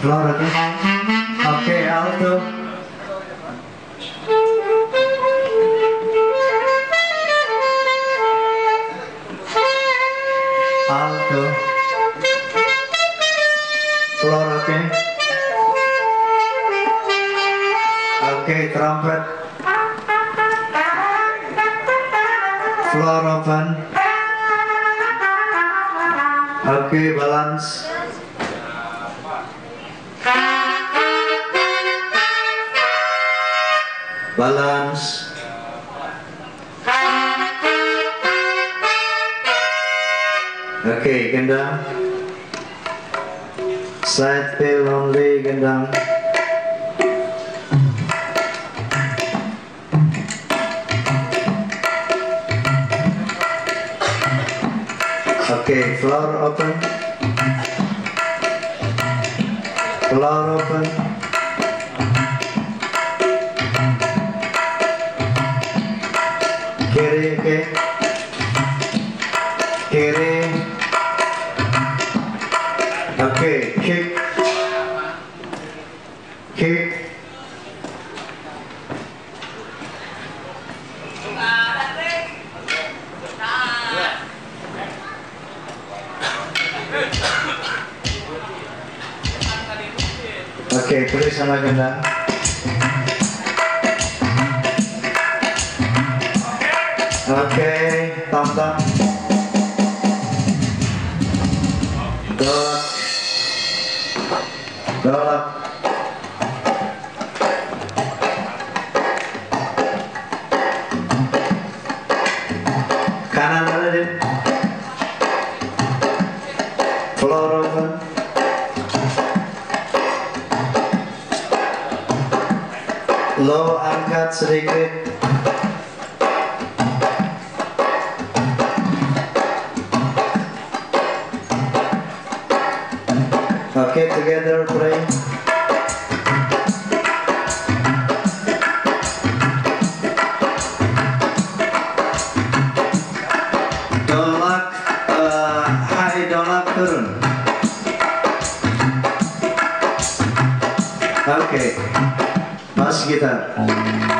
Floor oke. Oke, alto. Alto. Floor oke. Trumpet. Floor open. Oke, balance. Balance. Oke, gendang. Side feel only, gendang. Oke, floor open. Floor open. Kiri, oke. Kiri. Oke, kick. Kick. Oke, tulis sama gendang. Oke, tam-tam. Dolak. Dolak. Kanan deh. Floor open. Low angkat sedikit. Okay, together pray. Dolak, uh, high dolak turun. Oke, mas gitar. Floor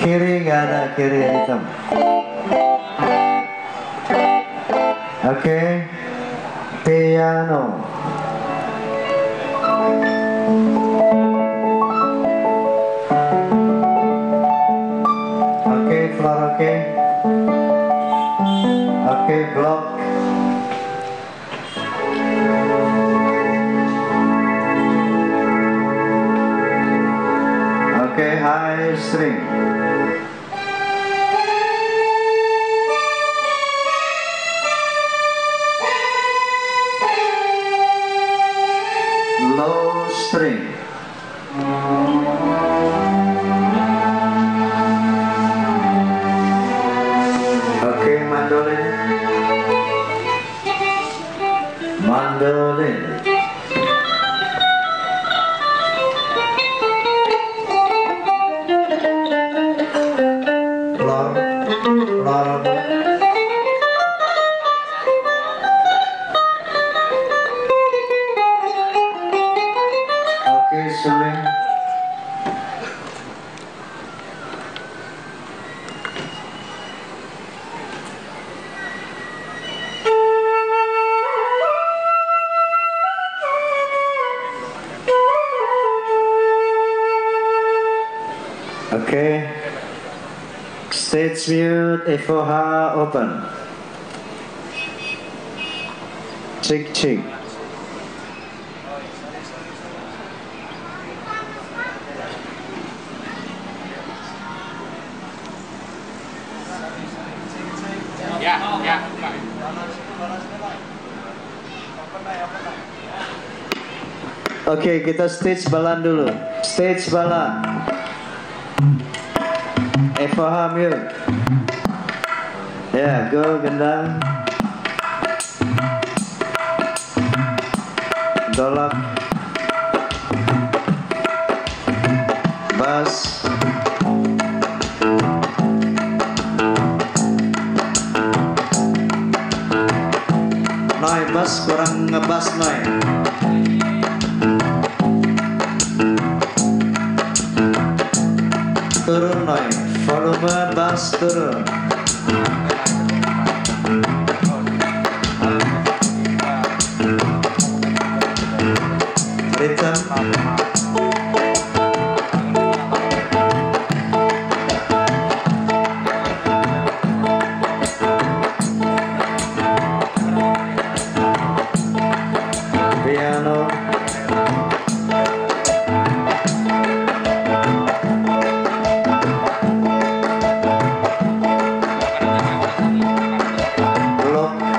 kiri nggak ada kiri hitam. Oke, piano. Oke, floor oke. Oke, block. Low string. Oke, suling. Oke. Stage mute FOH open. Cek cek. Ya, ya. Oke, kita stage balan dulu. Stage balan. Eva Hamil. Ya, go gendang. Dolak. Bass. Noy, bas kurang ngebas Noy. turun noy volume bas turun piano. Lock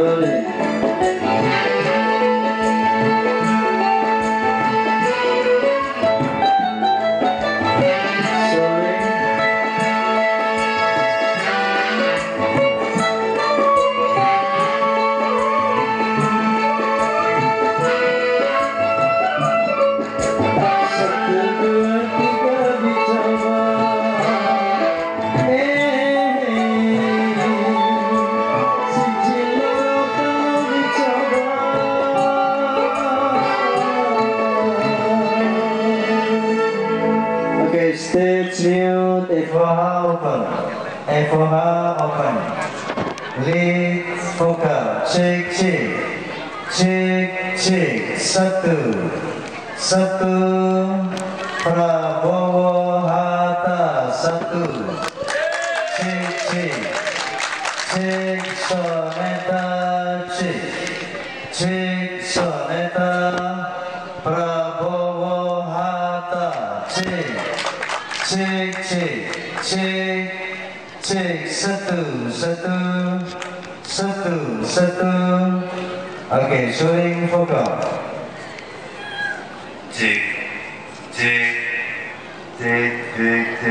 Hallelujah. F for her open. F for her open. Lead, poker, shake, shake. Shake, shake. Satu. Satu. Prabowo hata, Satu. Shake, shake. Shake, soneta, shake. Shake, soneta. Prabowo Hatta. Shake. 체크 체크 체크 서투 서투 서투 서투 오케이 쇼링 포커 체크 체크 체크 체크